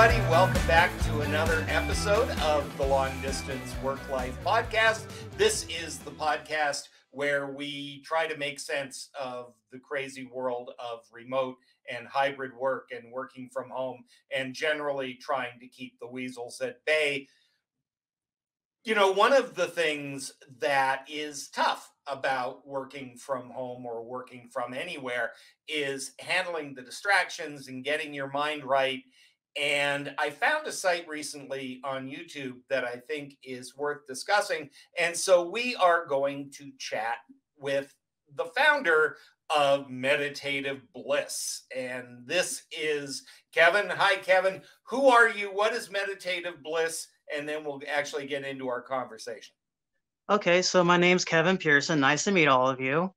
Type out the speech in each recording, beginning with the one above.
everybody. Welcome back to another episode of the Long Distance Work Life Podcast. This is the podcast where we try to make sense of the crazy world of remote and hybrid work and working from home and generally trying to keep the weasels at bay. You know, one of the things that is tough about working from home or working from anywhere is handling the distractions and getting your mind right and I found a site recently on YouTube that I think is worth discussing. And so we are going to chat with the founder of Meditative Bliss. And this is Kevin. Hi, Kevin. Who are you? What is Meditative Bliss? And then we'll actually get into our conversation. Okay, so my name's Kevin Pierson. Nice to meet all of you.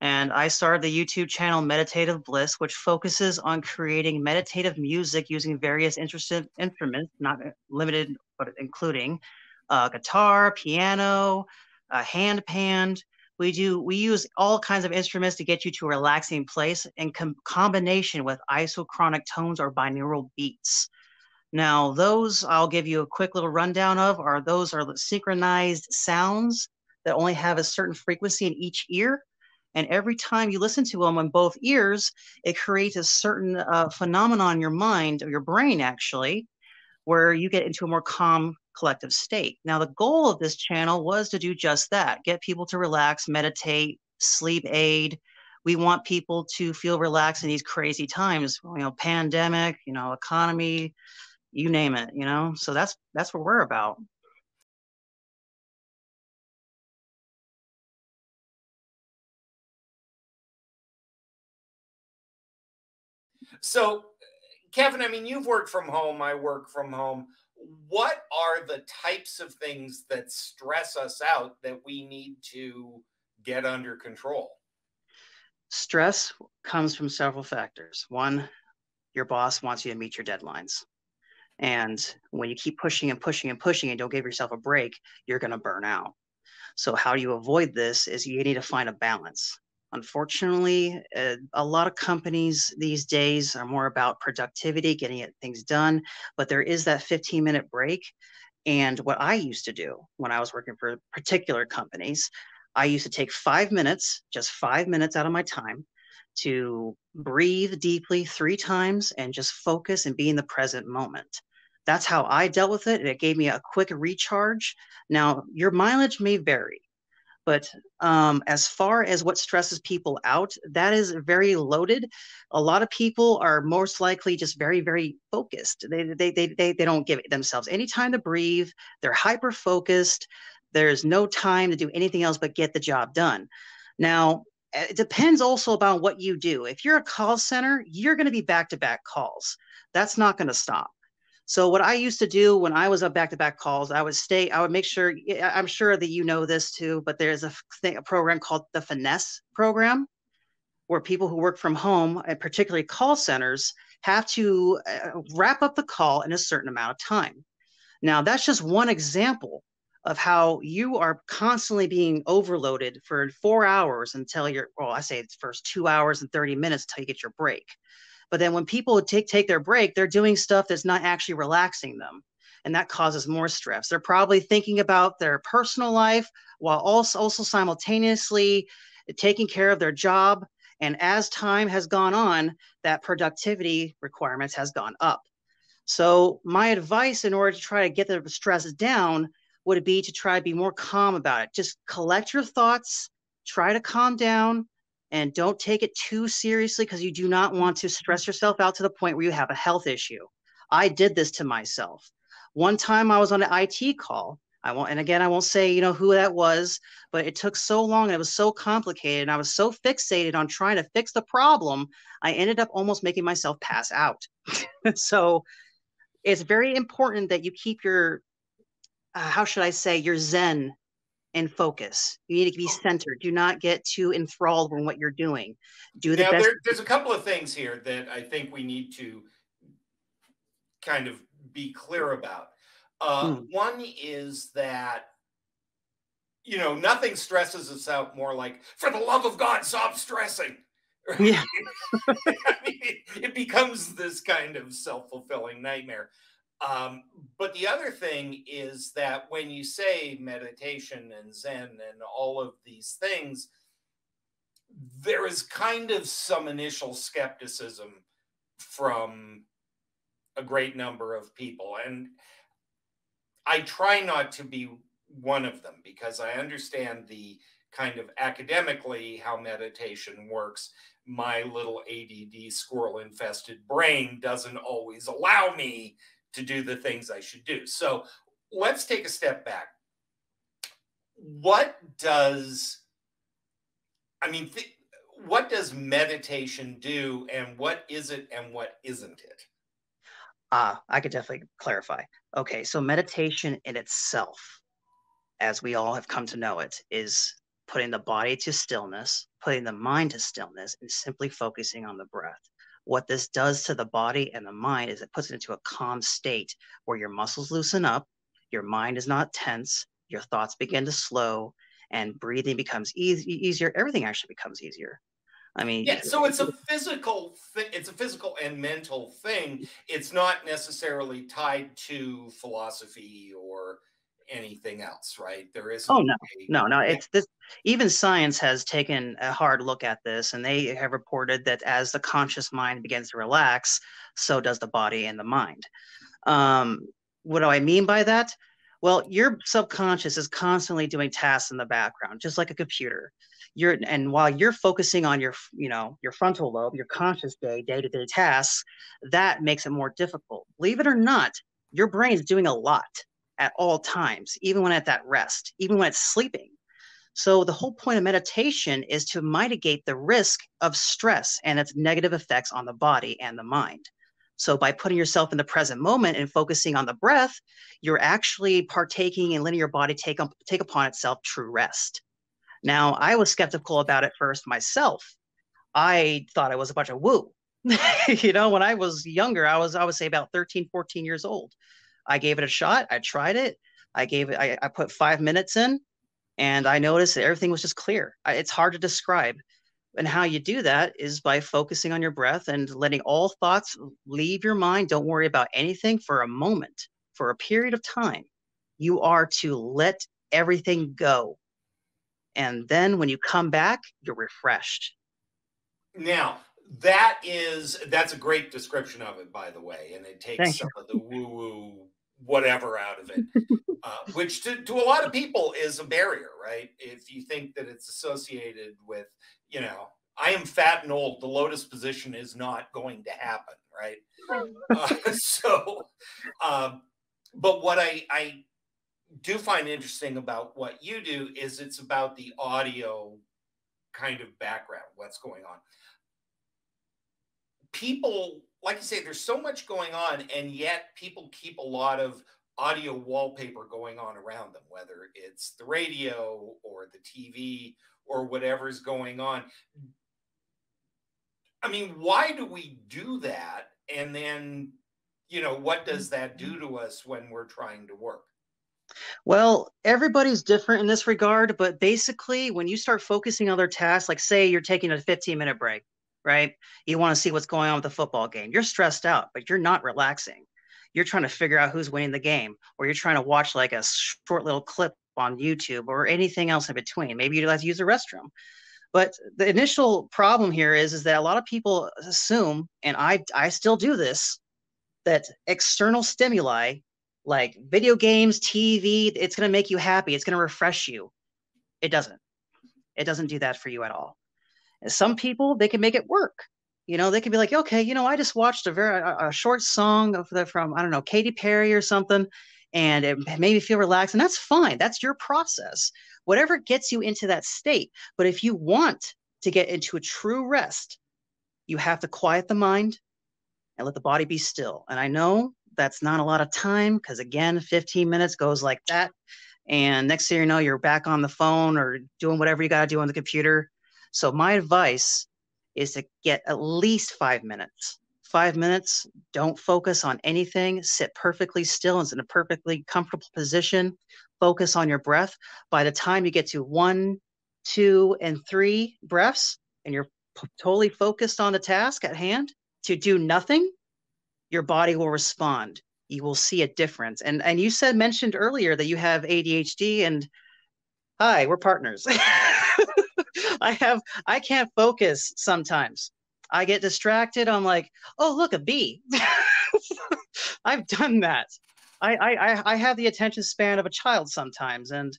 And I started the YouTube channel Meditative Bliss, which focuses on creating meditative music using various interesting instruments, not limited, but including uh, guitar, piano, uh, handpan. We do we use all kinds of instruments to get you to a relaxing place in com- combination with isochronic tones or binaural beats. Now, those I'll give you a quick little rundown of are those are the synchronized sounds that only have a certain frequency in each ear and every time you listen to them on both ears, it creates a certain uh, phenomenon in your mind or your brain, actually, where you get into a more calm collective state. Now, the goal of this channel was to do just that get people to relax, meditate, sleep aid. We want people to feel relaxed in these crazy times, you know, pandemic, you know, economy, you name it, you know. So that's that's what we're about. So, Kevin, I mean, you've worked from home, I work from home. What are the types of things that stress us out that we need to get under control? Stress comes from several factors. One, your boss wants you to meet your deadlines. And when you keep pushing and pushing and pushing and don't give yourself a break, you're going to burn out. So, how do you avoid this? Is you need to find a balance. Unfortunately, uh, a lot of companies these days are more about productivity, getting things done, but there is that 15 minute break. And what I used to do when I was working for particular companies, I used to take five minutes, just five minutes out of my time to breathe deeply three times and just focus and be in the present moment. That's how I dealt with it. And It gave me a quick recharge. Now, your mileage may vary. But um, as far as what stresses people out, that is very loaded. A lot of people are most likely just very, very focused. They, they, they, they, they don't give themselves any time to breathe. They're hyper focused. There's no time to do anything else but get the job done. Now, it depends also about what you do. If you're a call center, you're going to be back to back calls. That's not going to stop. So what I used to do when I was on back-to-back calls, I would stay. I would make sure. I'm sure that you know this too, but there's a thing, a program called the Finesse program, where people who work from home, and particularly call centers, have to uh, wrap up the call in a certain amount of time. Now, that's just one example of how you are constantly being overloaded for four hours until you're. Well, I say it's first two hours and thirty minutes until you get your break. But then when people take take their break, they're doing stuff that's not actually relaxing them. And that causes more stress. They're probably thinking about their personal life while also, also simultaneously taking care of their job. And as time has gone on, that productivity requirements has gone up. So my advice in order to try to get the stress down would be to try to be more calm about it. Just collect your thoughts, try to calm down, and don't take it too seriously because you do not want to stress yourself out to the point where you have a health issue. I did this to myself. One time I was on an IT call. I won't, and again, I won't say, you know, who that was, but it took so long and it was so complicated. And I was so fixated on trying to fix the problem, I ended up almost making myself pass out. so it's very important that you keep your, uh, how should I say, your Zen and focus. You need to be oh. centered. Do not get too enthralled in what you're doing. Do the now, best. There, there's a couple of things here that I think we need to kind of be clear about. Uh, hmm. One is that you know nothing stresses us out more like for the love of God, stop stressing. Yeah. I mean, it, it becomes this kind of self fulfilling nightmare. Um, but the other thing is that when you say meditation and Zen and all of these things, there is kind of some initial skepticism from a great number of people. And I try not to be one of them because I understand the kind of academically how meditation works. My little ADD squirrel infested brain doesn't always allow me to do the things I should do. So let's take a step back. What does, I mean, what does meditation do and what is it and what isn't it? Ah, I could definitely clarify. Okay, so meditation in itself, as we all have come to know it, is putting the body to stillness, putting the mind to stillness, and simply focusing on the breath. What this does to the body and the mind is it puts it into a calm state where your muscles loosen up, your mind is not tense, your thoughts begin to slow, and breathing becomes easy, easier. Everything actually becomes easier. I mean, yeah. So it's a physical thing. It's a physical and mental thing. It's not necessarily tied to philosophy or anything else, right? There is. Oh no, no, no. It's this. Even science has taken a hard look at this, and they have reported that as the conscious mind begins to relax, so does the body and the mind. Um, what do I mean by that? Well, your subconscious is constantly doing tasks in the background, just like a computer. You're and while you're focusing on your, you know, your frontal lobe, your conscious day, day-to-day tasks, that makes it more difficult. Believe it or not, your brain is doing a lot at all times, even when at that rest, even when it's sleeping. So the whole point of meditation is to mitigate the risk of stress and its negative effects on the body and the mind. So by putting yourself in the present moment and focusing on the breath, you're actually partaking and letting your body take, up, take upon itself true rest. Now, I was skeptical about it first myself. I thought it was a bunch of woo. you know, when I was younger, I was, I would say about 13, 14 years old. I gave it a shot. I tried it. I gave it, I, I put five minutes in and I noticed that everything was just clear. I, it's hard to describe. And how you do that is by focusing on your breath and letting all thoughts leave your mind. Don't worry about anything for a moment, for a period of time. You are to let everything go. And then when you come back, you're refreshed. Now, that is that's a great description of it, by the way, and it takes Thank some you. of the woo woo whatever out of it, uh, which to, to a lot of people is a barrier, right? If you think that it's associated with, you know, I am fat and old, the lotus position is not going to happen, right? Uh, so, um, but what I, I do find interesting about what you do is it's about the audio kind of background, what's going on. People like you say, there's so much going on, and yet people keep a lot of audio wallpaper going on around them, whether it's the radio or the TV or whatever's going on. I mean, why do we do that? And then, you know, what does that do to us when we're trying to work? Well, everybody's different in this regard, but basically, when you start focusing on their tasks, like say you're taking a 15 minute break, right? You want to see what's going on with the football game. You're stressed out, but you're not relaxing. You're trying to figure out who's winning the game, or you're trying to watch like a short little clip on YouTube or anything else in between. Maybe you'd like to use the restroom. But the initial problem here is, is that a lot of people assume, and I, I still do this, that external stimuli like video games, TV, it's going to make you happy. It's going to refresh you. It doesn't. It doesn't do that for you at all. Some people they can make it work. You know, they can be like, okay, you know, I just watched a very a, a short song of the from I don't know Katy Perry or something, and it made me feel relaxed, and that's fine. That's your process. Whatever gets you into that state. But if you want to get into a true rest, you have to quiet the mind and let the body be still. And I know that's not a lot of time because again, 15 minutes goes like that. And next thing you know, you're back on the phone or doing whatever you got to do on the computer. So my advice is to get at least five minutes. Five minutes, don't focus on anything, sit perfectly still and in a perfectly comfortable position, focus on your breath. By the time you get to one, two, and three breaths, and you're p- totally focused on the task at hand to do nothing, your body will respond. You will see a difference. And and you said mentioned earlier that you have ADHD and hi, we're partners. I have I can't focus sometimes. I get distracted. I'm like, oh look, a bee. I've done that. I, I I have the attention span of a child sometimes, and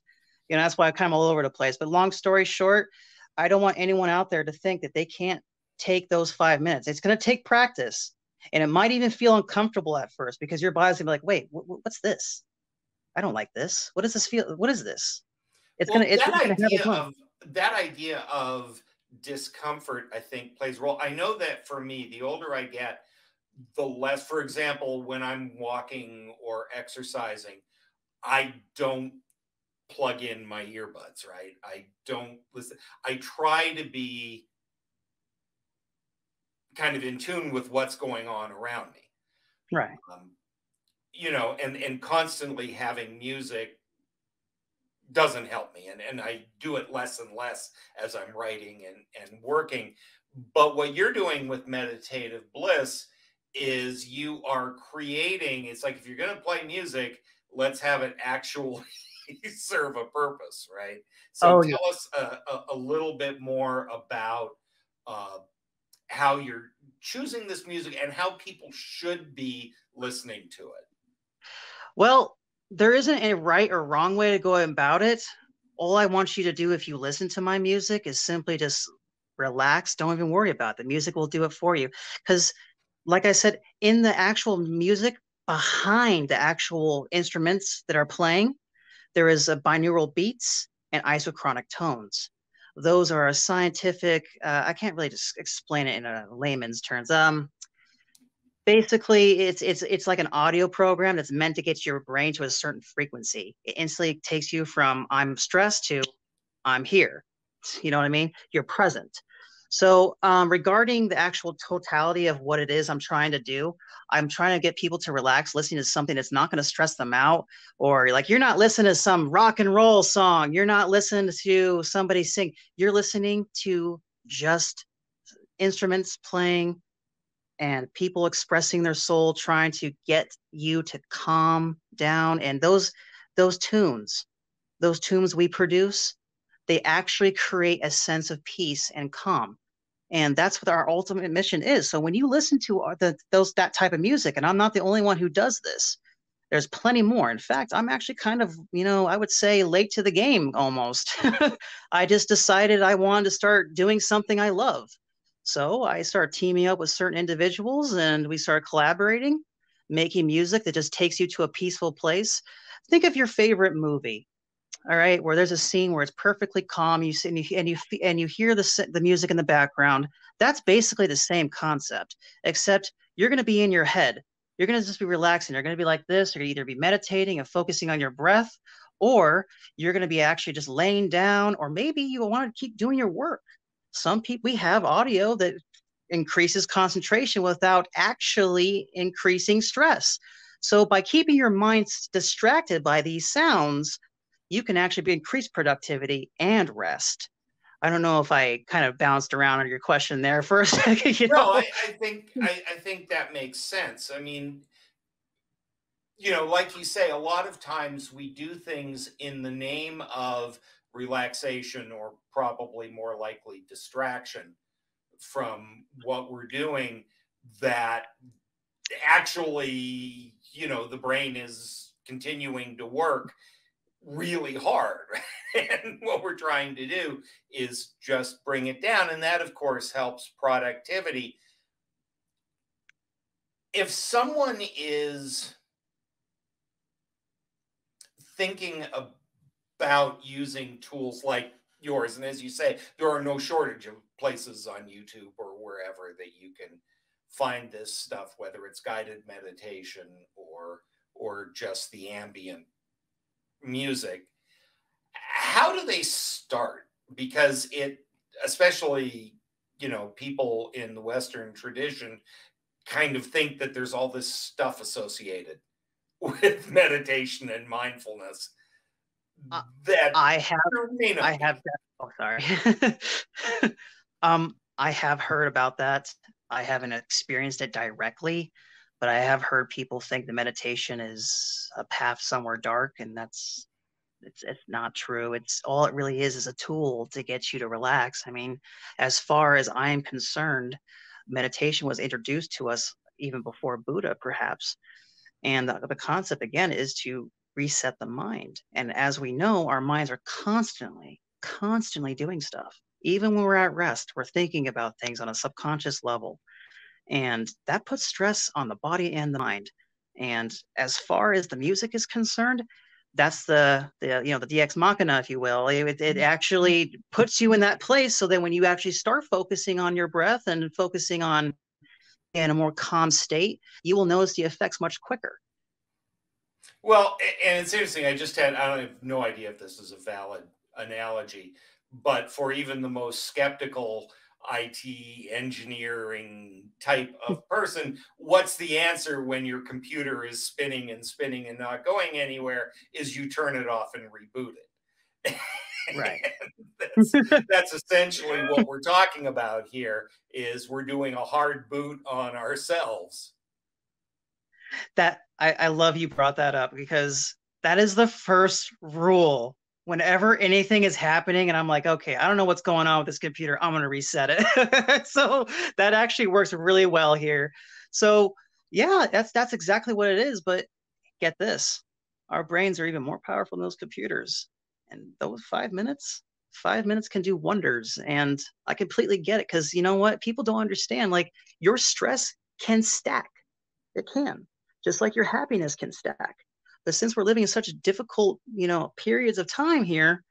you know that's why I'm kind of all over the place. But long story short, I don't want anyone out there to think that they can't take those five minutes. It's going to take practice, and it might even feel uncomfortable at first because your body's going to be like, "Wait, what's this? I don't like this. What does this feel? What is this?" It's well, going to. It's that idea of that idea of discomfort, I think, plays a role. I know that for me, the older I get, the less. For example, when I'm walking or exercising, I don't plug in my earbuds, right? I don't listen. I try to be kind of in tune with what's going on around me. Right. Um, you know, and and constantly having music doesn't help me. And and I do it less and less as I'm writing and, and working. But what you're doing with meditative bliss is you are creating, it's like if you're gonna play music, let's have it actually serve a purpose, right? So oh, tell yeah. us a, a, a, little bit more about uh, how you're choosing this music and how people should be listening to it. Well, there isn't a right or wrong way to go about it. All I want you to do if you listen to my music is simply just relax. Don't even worry about it. The music will do it for you. Because, like I said, in the actual music behind the actual instruments that are playing, there is a binaural beats and isochronic tones. Those are a scientific, uh, I can't really just explain it in a layman's terms. Um, basically it's it's it's like an audio program that's meant to get your brain to a certain frequency. It instantly takes you from i'm stressed to i'm here. You know what i mean? You're present. So um, regarding the actual totality of what it is i'm trying to do i'm trying to get people to relax listening to something that's not going to stress them out or like you're not listening to some rock and roll song you're not listening to somebody sing you're listening to just instruments playing and people expressing their soul trying to get you to calm down. And those those tunes those tunes we produce they actually create a sense of peace and calm. And that's what our ultimate mission is. So when you listen to uh, the, those that type of music and i'm not the only one who does this there's plenty more. In fact i'm actually kind of you know i would say late to the game almost. I just decided i wanted to start doing something i love so I started teaming up with certain individuals and we started collaborating, making music that just takes you to a peaceful place. Think of your favorite movie, all right, where there's a scene where it's perfectly calm, you see, and you and you, and you hear the the music in the background. That's basically the same concept, except you're going to be in your head. You're going to just be relaxing. You're going to be like this. You're going to either be meditating and focusing on your breath, or you're going to be actually just laying down, or maybe you want to keep doing your work some people we have audio that increases concentration without actually increasing stress. So by keeping your mind distracted by these sounds, you can actually increase productivity and rest. I don't know if I kind of bounced around on your question there for a second. You know? No, I, I think I, I think that makes sense. I mean, you know, like you say, a lot of times we do things in the name of relaxation or probably more likely distraction from what we're doing that actually you know the brain is continuing to work really hard. And what we're trying to do is just bring it down. And that of course helps productivity. If someone is thinking of about using tools like yours. And as you say, there are no shortage of places on YouTube or wherever that you can find this stuff, whether it's guided meditation or or just the ambient music. How do they start? Because it, especially, you know, people in the Western tradition kind of think that there's all this stuff associated with meditation and mindfulness that I have I have that. Oh, sorry. um, I have heard about that. I haven't experienced it directly, but I have heard people think the meditation is a path somewhere dark, and that's it's it's not true. It's all it really is is a tool to get you to relax. I mean, as far as I am concerned, meditation was introduced to us even before Buddha, perhaps. And the, the concept again is to reset the mind. And as we know, our minds are constantly, constantly doing stuff. Even when we're at rest, we're thinking about things on a subconscious level. And that puts stress on the body and the mind. And as far as the music is concerned, that's the, the you know the DX machina, if you will. It, it mm-hmm. actually puts you in that place so that when you actually start focusing on your breath and focusing on in a more calm state, you will notice the effects much quicker. Well, and it's interesting. I just had, I don't have no idea if this is a valid analogy, but for even the most skeptical IT engineering type of hmm. person, what's the answer when your computer is spinning and spinning and not going anywhere? Is you turn it off and reboot it. Right. that's, that's essentially what we're talking about here is we're doing a hard boot on ourselves. That I, I love you brought that up because that is the first rule whenever anything is happening and I'm like, okay, I don't know what's going on with this computer, I'm going to reset it. so that actually works really well here. So yeah, that's that's exactly what it is. But get this, our brains are even more powerful than those computers, and those five minutes, five minutes can do wonders. And I completely get it because you know what, people don't understand. Like your stress can stack, it can, just like your happiness can stack. But since we're living in such difficult, you know, periods of time here,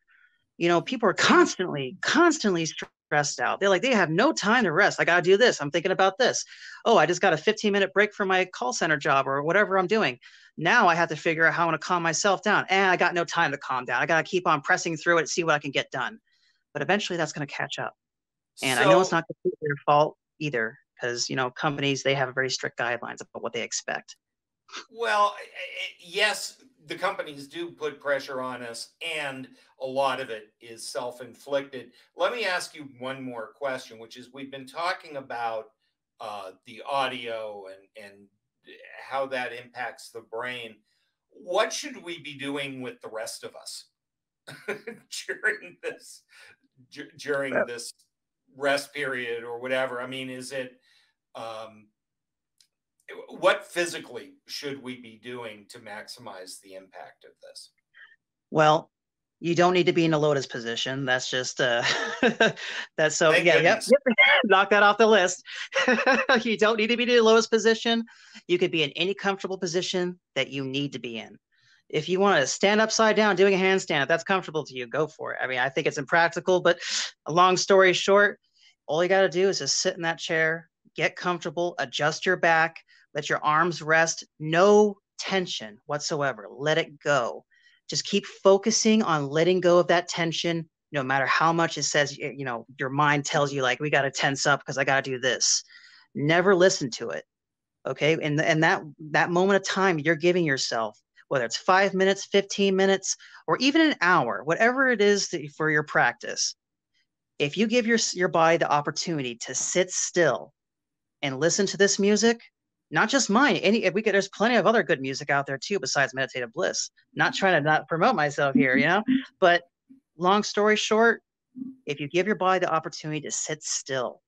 you know, people are constantly, constantly stressed out. They're like, they have no time to rest. I got to do this. I'm thinking about this. Oh, I just got a 15 minute break from my call center job or whatever I'm doing. Now I have to figure out how I'm going to calm myself down. And I got no time to calm down. I got to keep on pressing through it, see what I can get done. But eventually that's going to catch up. And so, I know it's not completely their fault either, because, you know, companies, they have very strict guidelines about what they expect. Well, yes, the companies do put pressure on us, and a lot of it is self inflicted. Let me ask you one more question, which is we've been talking about uh, the audio and, and how that impacts the brain. What should we be doing with the rest of us during this during this rest period or whatever? I mean, is it um, what physically should we be doing to maximize the impact of this? Well, you don't need to be in a lotus position. That's just uh that's so Thank yeah, yep, yep, knock that off the list. you don't need to be in a lotus position. You could be in any comfortable position that you need to be in. If you want to stand upside down doing a handstand, if that's comfortable to you, go for it. I mean, I think it's impractical, but a long story short, all you got to do is just sit in that chair, get comfortable, adjust your back, let your arms rest, no tension whatsoever. Let it go. Just keep focusing on letting go of that tension, no matter how much it says, you know, your mind tells you, like, we got to tense up because I got to do this. Never listen to it. Okay. And, and that, that moment of time you're giving yourself, whether it's five minutes, 15 minutes, or even an hour, whatever it is that, for your practice, if you give your, your body the opportunity to sit still and listen to this music, not just mine. Any if we could, there's plenty of other good music out there too besides meditative bliss. Not trying to not promote myself here, you know. But long story short, if you give your body the opportunity to sit still,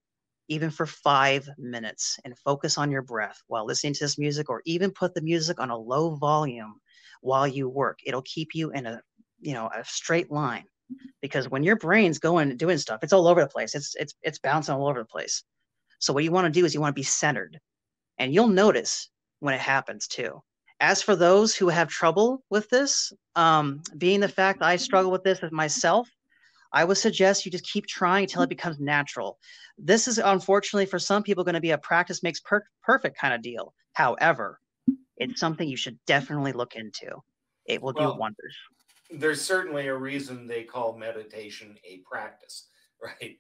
even for five minutes, and focus on your breath while listening to this music, or even put the music on a low volume while you work, it'll keep you in a you know a straight line. Because when your brain's going doing stuff, it's all over the place. It's it's it's bouncing all over the place. So what you want to do is you want to be centered and you'll notice when it happens too. As for those who have trouble with this, um, being the fact that I struggle with this as myself, I would suggest you just keep trying until it becomes natural. This is unfortunately for some people going to be a practice makes per- perfect kind of deal. However, it's something you should definitely look into. It will well, do wonders. There's certainly a reason they call meditation a practice, right?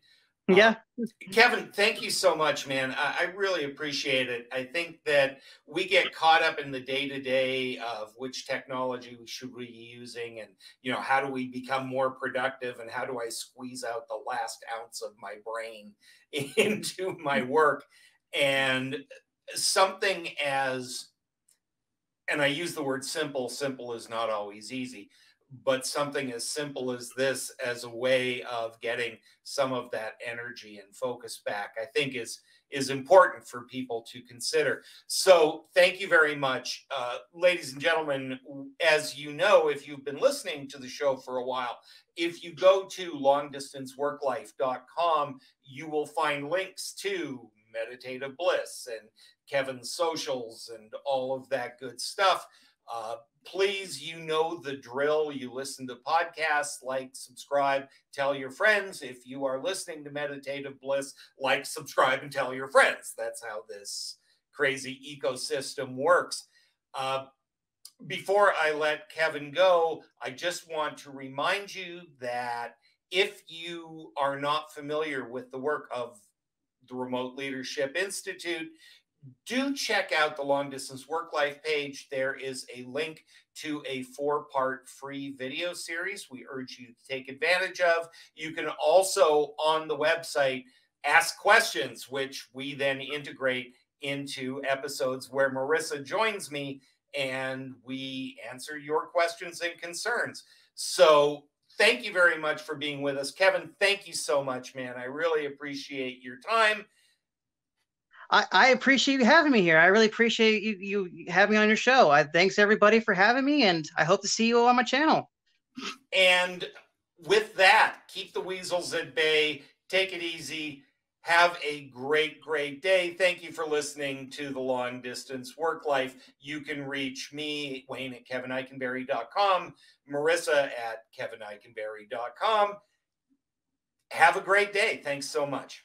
Yeah. Uh, Kevin, thank you so much, man. I, I, really appreciate it. I think that we get caught up in the day to day of which technology we should be using and, you know, how do we become more productive and how do I squeeze out the last ounce of my brain into my work. And something as, and I use the word simple, simple is not always easy but something as simple as this as a way of getting some of that energy and focus back i think is is important for people to consider. So thank you very much. Uh, ladies and gentlemen as you know if you've been listening to the show for a while if you go to longdistanceworklife.com you will find links to meditative bliss and kevin's socials and all of that good stuff. Uh, please, you know the drill. You listen to podcasts, like, subscribe, tell your friends. If you are listening to Meditative Bliss, like, subscribe, and tell your friends. That's how this crazy ecosystem works. Uh, before I let Kevin go, I just want to remind you that if you are not familiar with the work of the Remote Leadership Institute, do check out the long distance work life page. There is a link to a four part free video series we urge you to take advantage of. You can also on the website ask questions, which we then integrate into episodes where Marissa joins me and we answer your questions and concerns. So thank you very much for being with us. Kevin, thank you so much, man. I really appreciate your time I, I appreciate you having me here. I really appreciate you you having me on your show. I thanks everybody for having me, and I hope to see you on my channel. And with that, keep the weasels at bay. Take it easy. Have a great, great day. Thank you for listening to the long distance work life. You can reach me, Wayne at kevineikenberry.com, Marissa at kevineikenberry.com. Have a great day. Thanks so much.